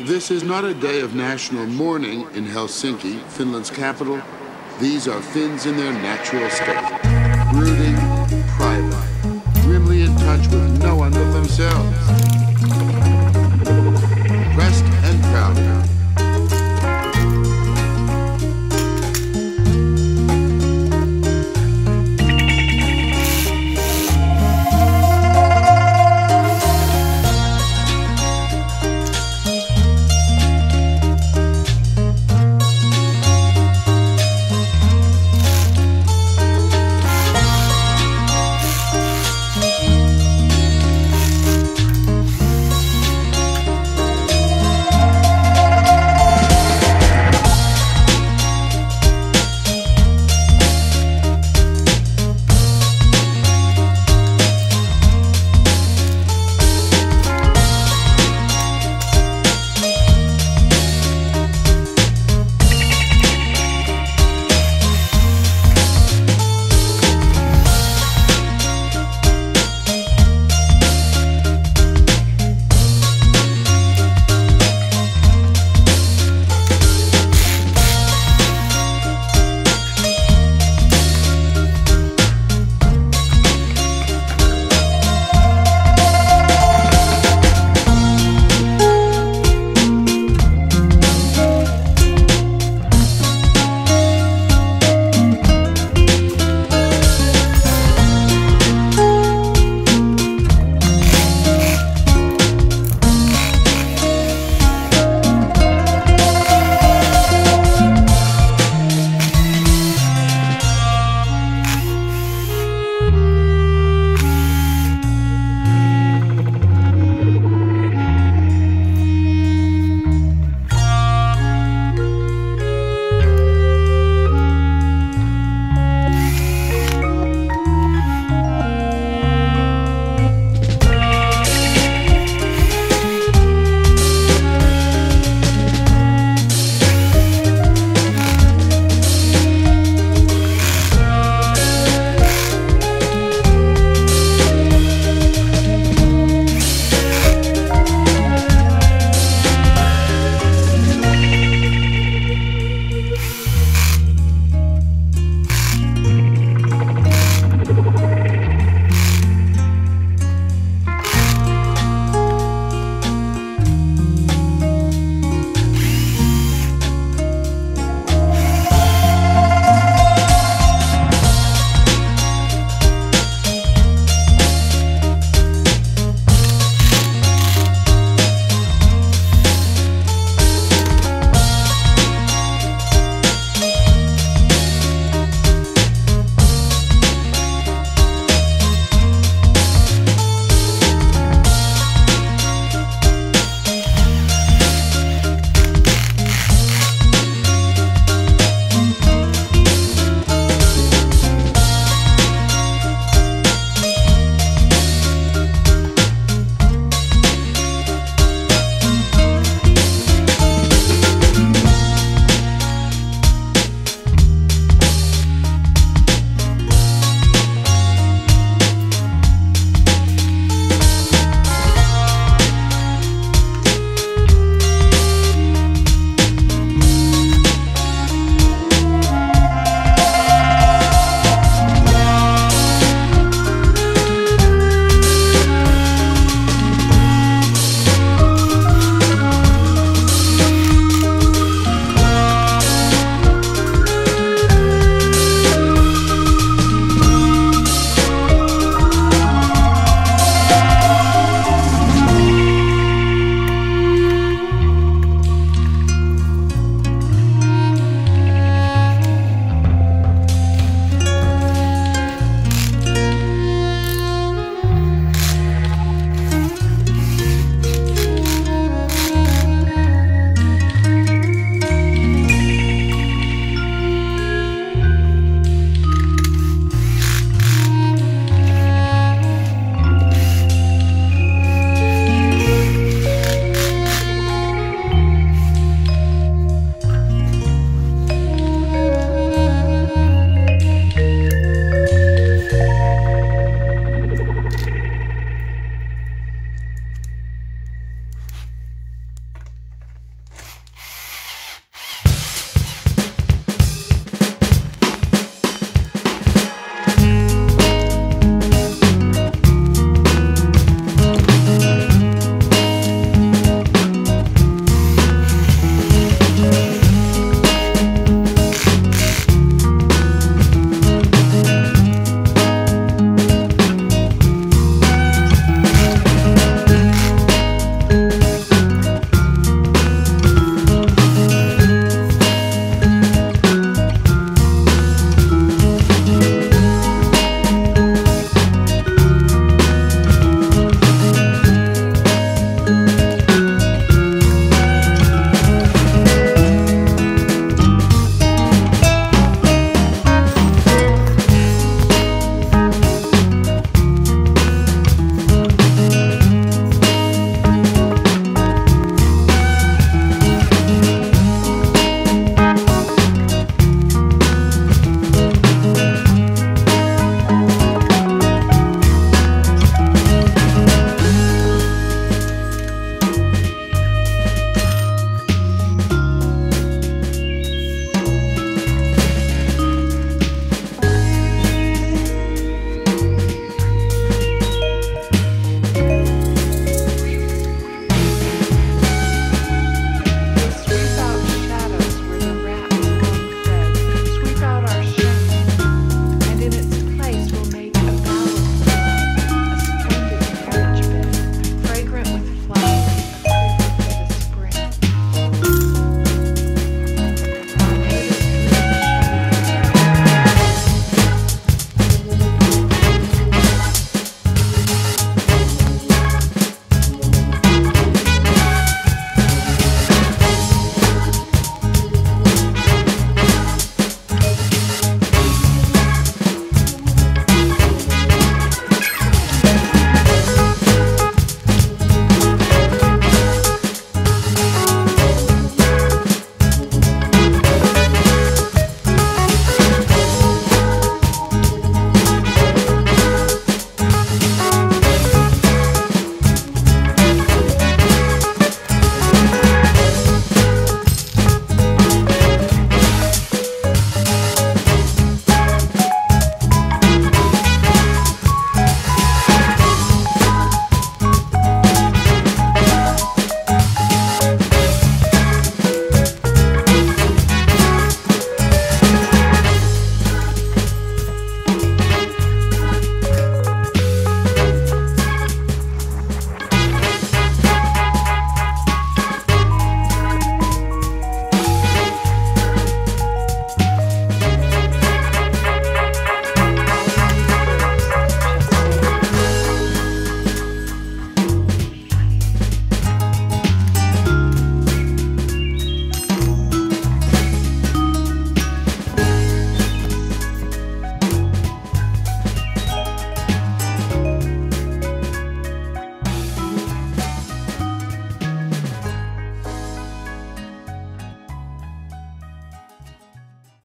This is not a day of national mourning in Helsinki, Finland's capital. These are Finns in their natural state, brooding, private, grimly in touch with no one but themselves.